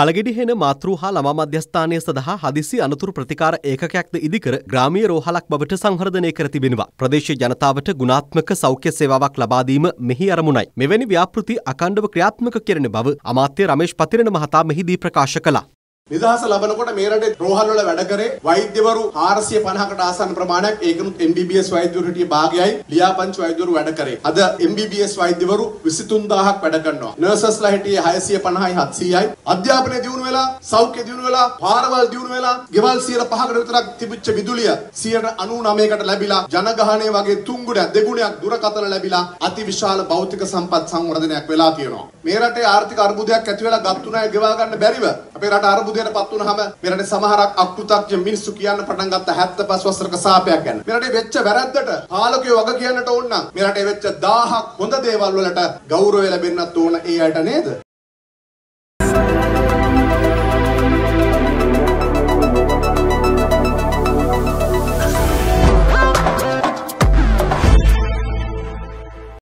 කළගෙඩිහෙන මාතෘ හා ළමා මධ්‍යස්ථානය සඳහා හදිසි අනතුරු ප්‍රතිකාර ඒකකයක්ද ඉදිකර ග්‍රාමීය රෝහලක් බවට සංවර්ධනය කර තිබෙනවා. ප්‍රදේශීය ජනතාවට ගුණාත්මක සෞඛ්‍ය සේවාවක් ලබා දීම මෙහි අරමුණයි. මෙවැනි ව්‍යාපෘති අකණ්ඩව ක්‍රියාත්මක කෙරෙන බව අමාත්‍ය රමේෂ් පතිරණ මහතා මෙහිදී ප්‍රකාශ කළා. නිදහස ලබනකොට මේ රටේ රෝහල් වල වැඩ කරේ වෛද්‍යවරු 450කට ආසන්න ප්‍රමාණයක් ඒකනුත් MBBS වෛද්‍යවරු හිටිය භාගයයි ලියාපදිංචි වෛද්‍යවරු වැඩ කරේ. අද MBBS වෛද්‍යවරු 23000ක් වැඩ කරනවා. නර්සස්ලා හිටියේ 650යි 700යි. අධ්‍යාපනය දියුණු වෙලා, සෞඛ්‍ය දියුණු වෙලා, පාරවල් දියුණු වෙලා, ගෙවල් 105කට විතරක් තිබිච්ච විදුලිය 199කට ලැබිලා, ජනගහනය වගේ තුන්ගුණයක් දෙගුණයක් දුරකථන ලැබිලා අතිවිශාල භෞතික සම්පත් සංවර්ධනයක් වෙලා තියෙනවා. මේ රටේ ආර්ථික අර්බුදයක් ඇති වෙලා ගත්තු ණය ගෙවා ගන්න බැරිව අපේ රට අර්බුදයට පත් වුනහම මේ රටේ සමහරක් අකෘතඥ මිනිස්සු කියන්න පටන් ගත්ත 75 වසරක සාපයක් ගැන. මේ රටේ වෙච්ච වැරද්දට පාලකයෝ වග කියන්නට ඕන නම් මේ රටේ වෙච්ච 1000ක් හොඳ දේවල් වලට ගෞරවය ලැබෙන්නත් ඕන ඒ අයට නේද?